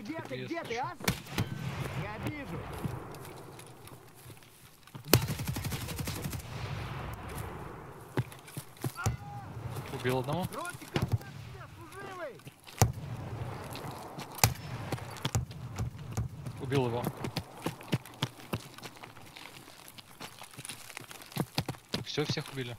где-то где ты, где ты, а? Я вижу. Убил одного. Убил его. Все, всех убили.